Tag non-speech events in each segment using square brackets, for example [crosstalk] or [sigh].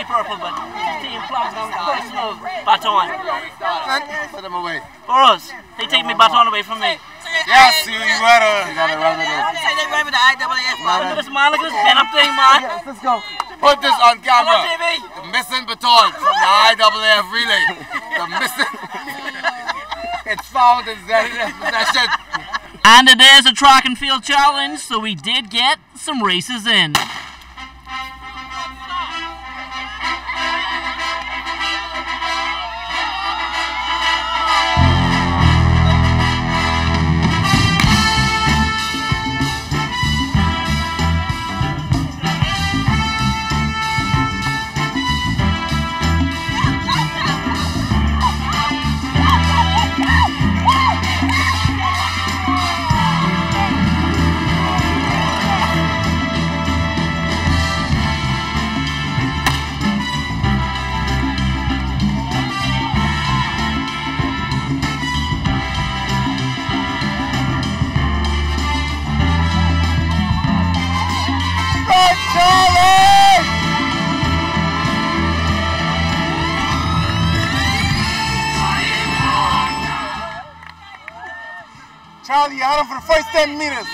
only purple, but team on personal baton. Put them away. For us, they take me baton away from me. Yes, you, you gotta, uh, you gotta run with it. Say they ran with the IAAF, man. Look at this man, look at this pen up thing, man. Yes, let's go. Put this on camera. on, TV. The missing baton from the IAAF relay. The missing. [laughs] it's found in Zenith's possession. And it is a track and field challenge, so we did get some races in. Charlie, you had him for the first 10 meters.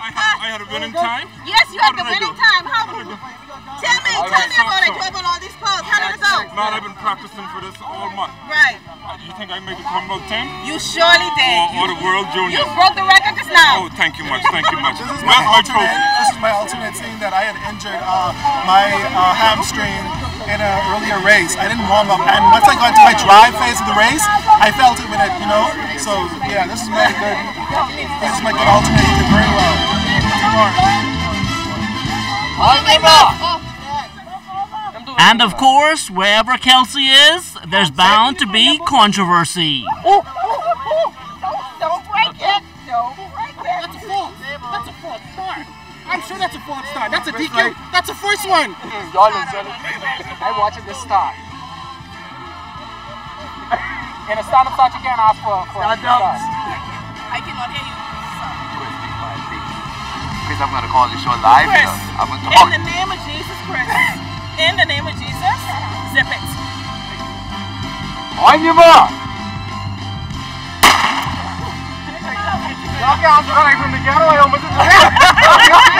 I had, I had a winning time. Yes, you had How the did I winning do? time. How? Tell me, tell me so- about it. so- You about all these poles. How did it go? Man, I've been practicing for this all month. Right. Uh, You think I made the Commonwealth 10? You surely did. or the World Junior. You broke the record just now. Oh, thank you much, thank you much. This is my my alternate. This is my alternate saying that I had injured uh, my uh, hamstring in an earlier race. I didn't warm up, and once I got into my drive phase of the race, I felt it with it, you know. So yeah, this is my good. This is my good alternate. He did very well. And of course, wherever Kelsey is, there's bound to be controversy. Don't break it. Don't break it. That's a fourth. That's a false start. I'm sure that's a false start. That's a DQ. That's a first one. I'm watching this star. In a stand-up start, you can't ask for, for a star. I cannot hear you. Chris, I'm gonna call the show live. Chris. I'm gonna in the name of Jesus, Chris. In the name of Jesus, zip it. On your mark. Y'all can't from the ghetto. I almost [laughs]